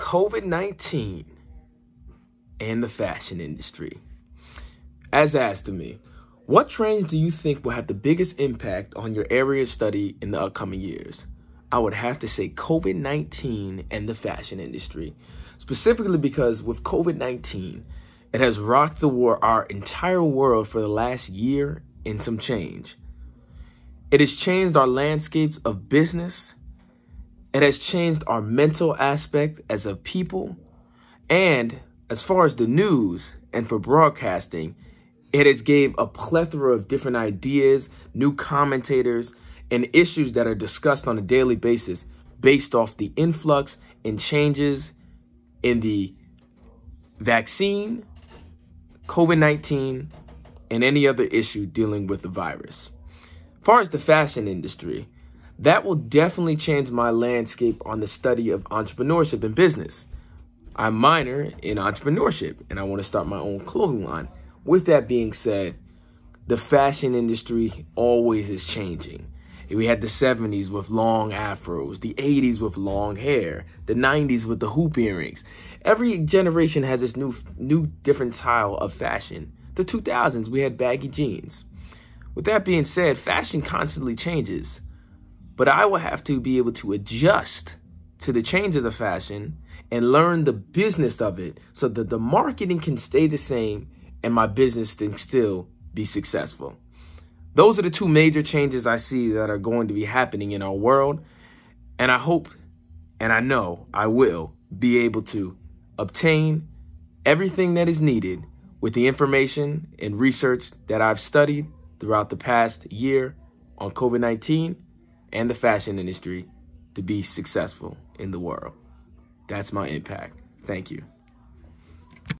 COVID-19 and the fashion industry. As asked of me, what trends do you think will have the biggest impact on your area of study in the upcoming years? I would have to say COVID-19 and the fashion industry, specifically because with COVID-19, it has rocked the war our entire world for the last year and some change. It has changed our landscapes of business. It has changed our mental aspect as a people. And as far as the news and for broadcasting, it has gave a plethora of different ideas, new commentators, and issues that are discussed on a daily basis based off the influx and changes in the vaccine, COVID-19, and any other issue dealing with the virus. As far as the fashion industry, that will definitely change my landscape on the study of entrepreneurship and business. I'm minor in entrepreneurship and I want to start my own clothing line. With that being said, the fashion industry always is changing. We had the 70s with long afros, the 80s with long hair, the 90s with the hoop earrings. Every generation has this new, new different style of fashion. The 2000s, we had baggy jeans. With that being said, fashion constantly changes, but I will have to be able to adjust to the changes of fashion and learn the business of it so that the marketing can stay the same and my business can still be successful. Those are the two major changes I see that are going to be happening in our world. And I hope and I know I will be able to obtain everything that is needed with the information and research that I've studied throughout the past year on COVID-19 and the fashion industry to be successful in the world. That's my impact. Thank you.